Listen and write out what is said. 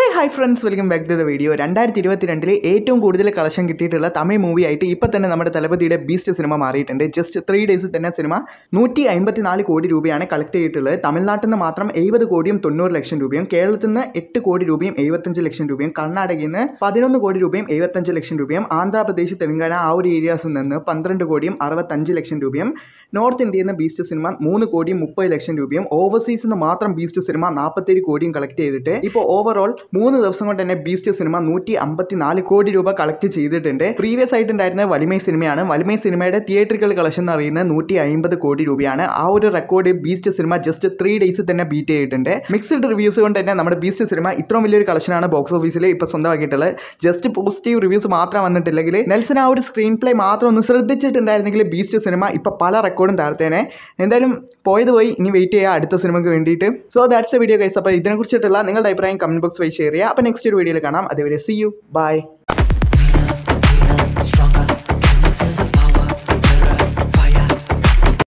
Hi friends welcome back to the video രണ്ടായിരത്തി ഇരുപത്തിരണ്ടിലെ ഏറ്റവും കൂടുതൽ കളക്ഷൻ കിട്ടിയിട്ടുള്ള തമിഴ് മൂവി ആയിട്ട് ഇപ്പോൾ തന്നെ നമ്മുടെ തലപതിയുടെ ബീസ്റ്റ് സിനിമ മാറിയിട്ടുണ്ട്. ജസ്റ്റ് ത്രീ ഡേയ്സിൽ തന്നെ സിനിമ നൂറ്റി അമ്പത്തിനാല് കോടി രൂപയാണ് കളക്ട് ചെയ്തിട്ടുള്ളത്. തമിഴ്നാട്ടിൽ നിന്ന് മാത്രം എഴുപത് കോടിയും തൊണ്ണൂറ് ലക്ഷം രൂപയും കേരളത്തിൽ നിന്ന് എട്ട് കോടി രൂപയും എഴുപത്തഞ്ച് ലക്ഷം രൂപയും കർണാടകയിൽ നിന്ന് പതിനൊന്ന് കോടി രൂപയും എഴുപത്തഞ്ച് ലക്ഷം രൂപയും ആന്ധ്രാപ്രദേശ് തെലങ്കാന ആ ഒരു ഏരിയാസിൽ നിന്ന് പന്ത്രണ്ട് കോടിയും അറുപത്തഞ്ച് ലക്ഷം രൂപയും നോർത്ത് ഇന്ത്യയിൽ നിന്ന് ബീസ്റ്റ് സിനിമ മൂന്ന് കോടിയും മുപ്പത് ലക്ഷം രൂപയും ഓവർസീസിൽ നിന്ന് മാത്രം ബീസ്റ്റ് സിനിമ നാൽപ്പത്തേഴ് കോടിയും കളക്ട് ചെയ്തിട്ട് ഇപ്പോൾ ഓവറോൾ മൂന്ന് ദിവസം കൊണ്ട് തന്നെ ബീസ്റ്റ് സിനിമ നൂറ്റി അമ്പത്തിനാല് കോടി രൂപ കളക്ട് ചെയ്തിട്ടുണ്ട്. പ്രീവിയസ് ആയിട്ടുണ്ടായിരുന്ന വലിമൈ സിനിമയാണ് വലിമൈ സിനിമയുടെ തിയേറ്ററുകൾ കളക്ഷൻ എന്ന് പറയുന്നത് നൂറ്റി അമ്പത് കോടി രൂപയാണ്. ആ ഒരു record Beast cinema just three days തന്നെ ബീറ്റ് ചെയ്തിട്ടുണ്ട്. മിക്സഡ് റിവ്യൂസ് കൊണ്ട് തന്നെ നമ്മുടെ ബീസ്റ്റ് സിനിമ ഇത്രയും വലിയൊരു കളക്ഷനാണ് ബോക്സ് ഓഫീസിൽ ഇപ്പോൾ സ്വന്തമാക്കിയിട്ടുള്ളത്. ജസ്റ്റ് പോസിറ്റീവ് റിവ്യൂസ് മാത്രം വന്നിട്ടില്ലെങ്കിൽ നെൽസൺ ആ ഒരു സ്ക്രീൻ പ്ലേ മാത്രം ഒന്ന് ശ്രദ്ധിച്ചിട്ടുണ്ടായിരുന്നെങ്കിൽ ബീസ്റ്റ് സിനിമ ഇപ്പോൾ പല റെക്കോർഡും താഴ്ത്തേനെ എന്തായാലും പോയത് പോയി. ഇനി വെയിറ്റ് ചെയ്യുക അടുത്ത സിനിമയ്ക്ക് വേണ്ടിയിട്ട്. So that's a video guys അപ്പോൾ ഇതിനെക്കുറിച്ചിട്ടുള്ള നിങ്ങളുടെ അഭിപ്രായം കമന്റ് ബോക്സ് വഴി ഷെയർ ചെയ്യുക അപ്പോൾ നെക്സ്റ്റ് ഒരു വീഡിയോയിൽ കാണാം. അതുവരെ സി യു ബൈ